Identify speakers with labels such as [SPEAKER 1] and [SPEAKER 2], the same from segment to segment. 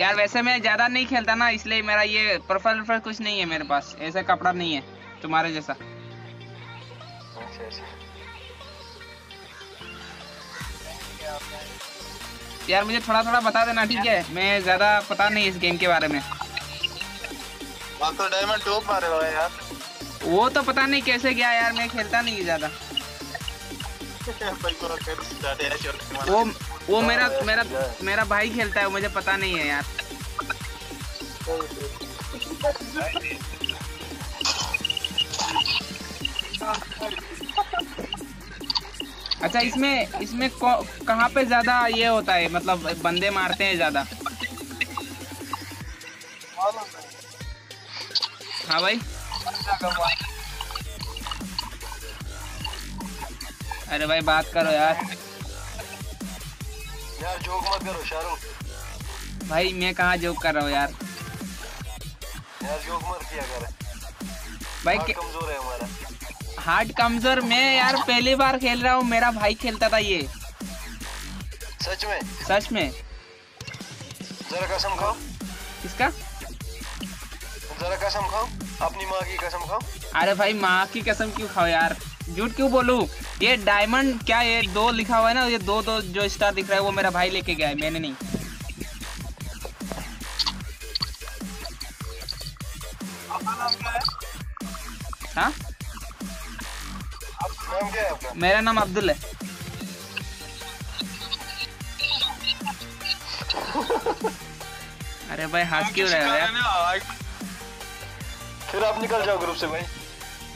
[SPEAKER 1] यार वैसे मैं ज़्यादा नहीं खेलता ना इसलिए मेरा ये प्रोफ़ाइल प्रोफ़ाइल कुछ नहीं है मेरे पास। ऐसा कपड़ा नहीं है तुम्हारे जैसा। यार मुझे थोड़ा थोड़ा बता देना ठीक है? मैं ज़्यादा पता नहीं इस गेम के बारे में।
[SPEAKER 2] तो डायमंड मारे हो यार।
[SPEAKER 1] वो तो पता नहीं कैसे गया यार मैं खेलता नहीं ज़्यादा। वो वो मेरा मेरा मेरा भाई खेलता है मुझे पता नहीं है यार। अच्छा इसमें इसमें कहाँ पे ज़्यादा ये होता है? मतलब बंदे मारते हैं ज़्यादा। हाँ भाई। अरे भाई बात करो यार।
[SPEAKER 2] यार जोक मत करो शाहरुख।
[SPEAKER 1] भाई मैं कहाँ जोक कर रहा हूँ यार?
[SPEAKER 2] यार जोक मत किया कर।
[SPEAKER 1] भाई
[SPEAKER 2] कमज़ोर है हमारा।
[SPEAKER 1] हार्ट कमज़ोर? मैं यार पहली बार खेल रहा हूँ मेरा भाई खेलता था ये।
[SPEAKER 2] सच में?
[SPEAKER 1] सच में।
[SPEAKER 2] जरा कसम खाओ।
[SPEAKER 1] किसका?
[SPEAKER 2] जरा कसम खाओ। अपनी माँ की कसम खाओ।
[SPEAKER 1] अरे भाई माँ की कसम क्यों खाओ यार? झूठ क्यों बोलूँ? ये डायमंड क्या ये दो लिखा हुआ है ना? ये दो दो जो स्टार दिख रहा है वो मेरा भाई लेके गया है, मैंने नहीं। हाँ? मेरा नाम अब्दुल है। अरे भाई, हंस क्यों रहे हो
[SPEAKER 2] फिर आप निकल जाओ ग्रुप से भाई।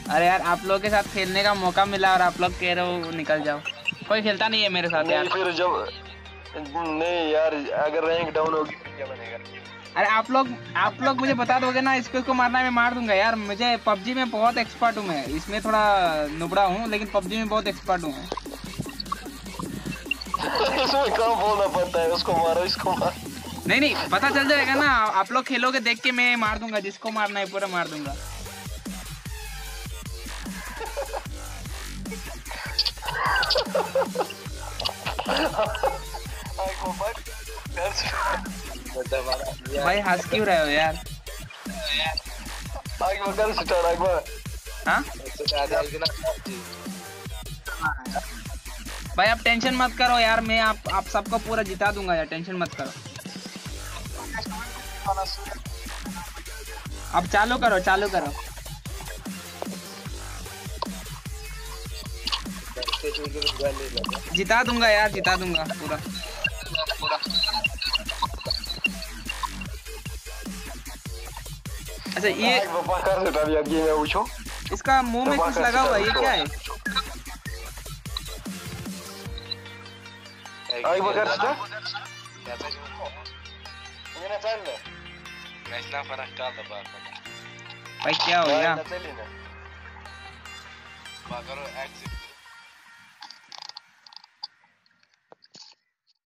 [SPEAKER 1] अरे यार आप लोगों के साथ खेलने का मौका मिला और आप लोग कह रहे हो निकल जाओ। कोई खेलता नहीं है मेरे साथ यार।
[SPEAKER 2] फिर जब नहीं यार अगर रैंक डाउन होगी फिर क्या बनेगा?
[SPEAKER 1] अरे आप लोग आप लोग मुझे बता दोगे ना इसको इसको मारना है, मैं मार दूँगा यार। मुझे पबजी में बहुत एक्सपर्ट हूँ मैं। इसमें थोड़ा नुबड़ा हूँ लेकिन पबजी में बहुत एक्सपर्ट हूँ
[SPEAKER 2] इसमें कहाँ बोलना पड़ता है उसको मारो इसको मारो।
[SPEAKER 1] नहीं नहीं पता चल जाएगा ना आप लोग खेलोगे देख के मैं मार दूँगा जिसको मारना है पूरा मार दूँगा। भाई हंस क्यों रहे हो यार?
[SPEAKER 2] आगे घर से स्टार्ट आगे
[SPEAKER 1] हाँ? भाई आप टेंशन मत करो यार मैं आप आप सबको पूरा जिता दूँगा यार टेंशन मत करो। अब चालू करो चालू करो। जिता दूँगा यार जिता दूँगा पूरा। अच्छा ये इसका मुँह में कुछ लगा हुआ ये क्या है? भाई क्या हो गया?